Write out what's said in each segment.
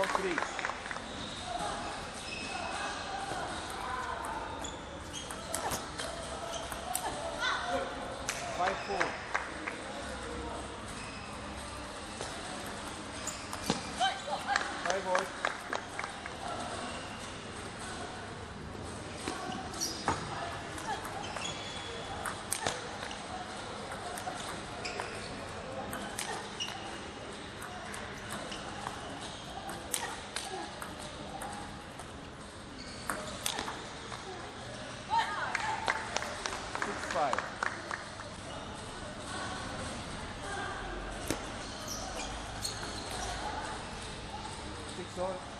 Só três. sol.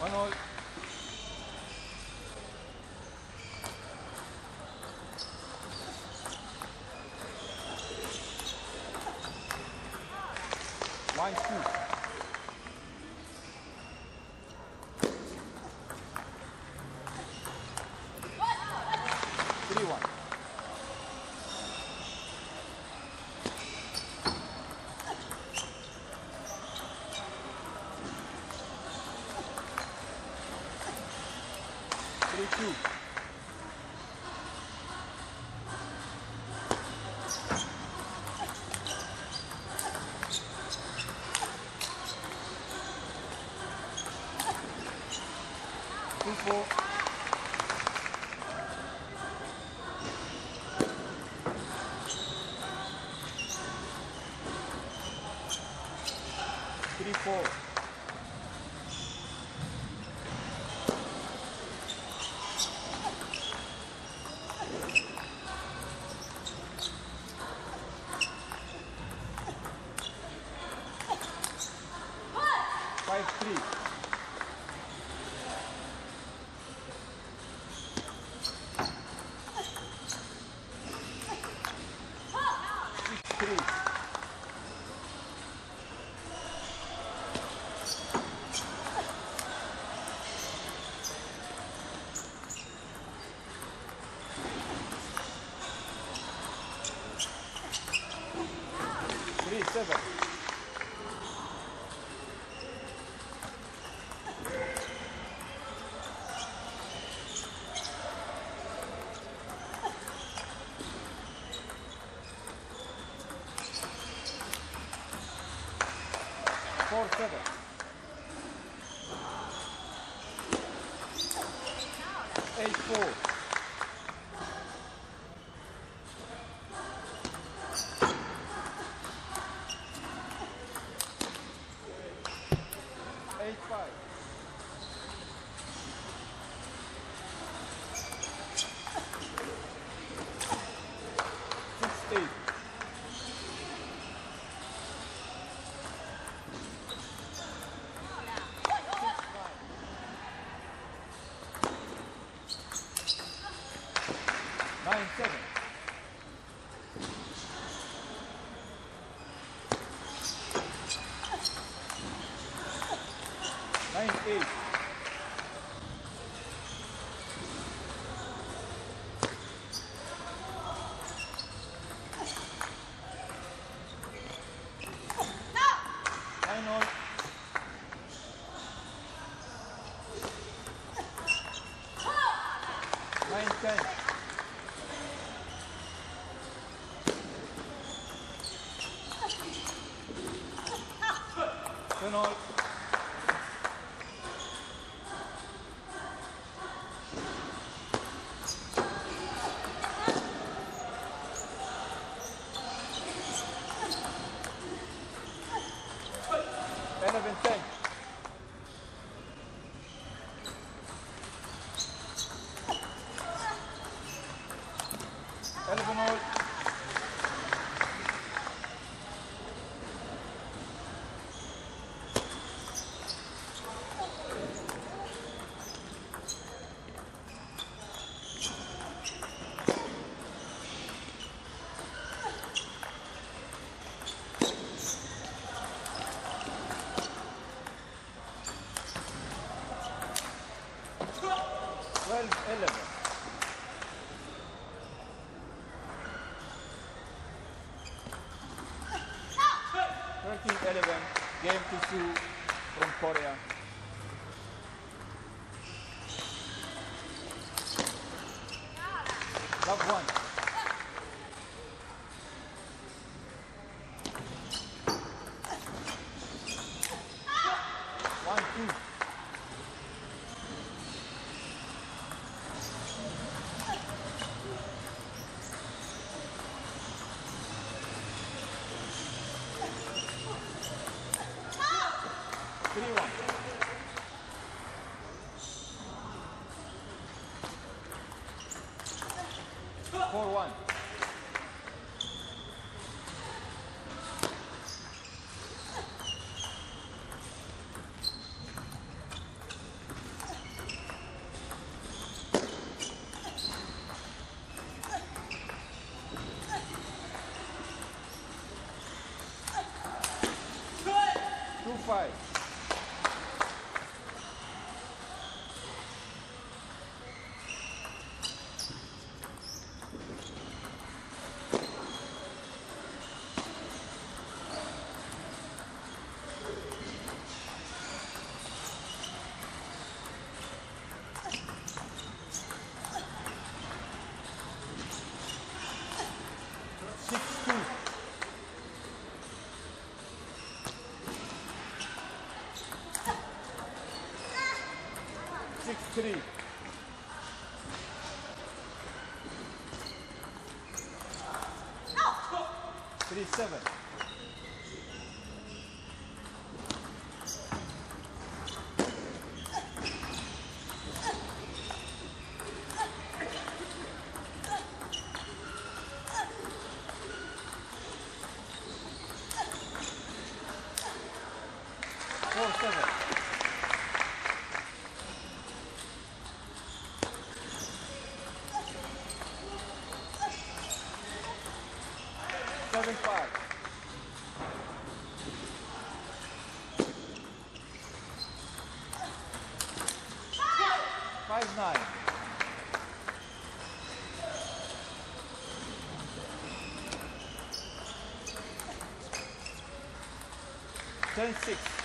1-0. Line two. two. Two, four. 5-3. Seven. 또 11 11. 4-1. Two five. Six three. six.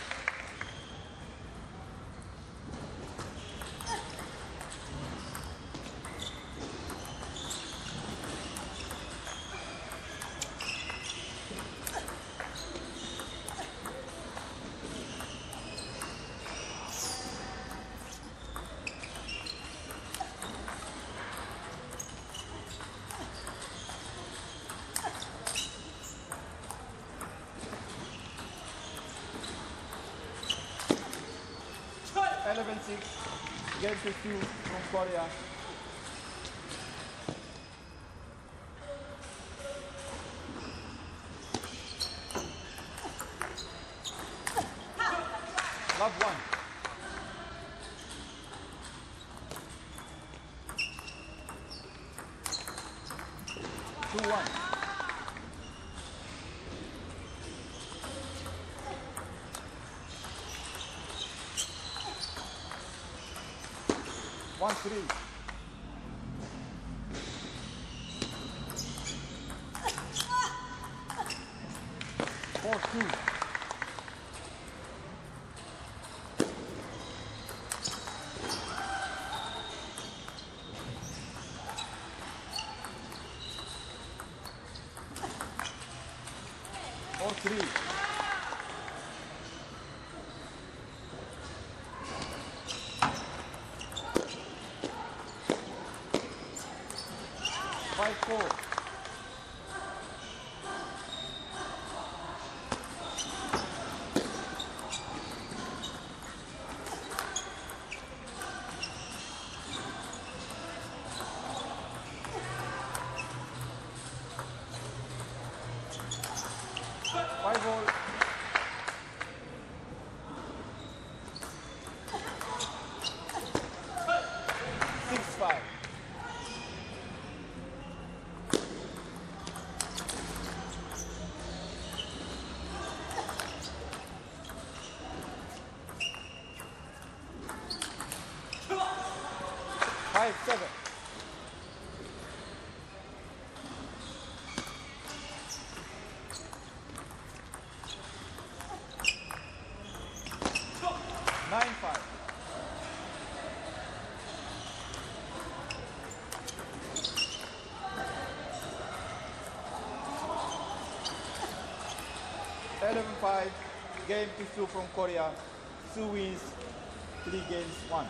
11-6 against the two from Korea. Love one. Two one. Three. Four two. Four three. Five four. Five all. Six five. Five seven. Nine five. Eleven five. Game to Suh from Korea. Suh wins three games one.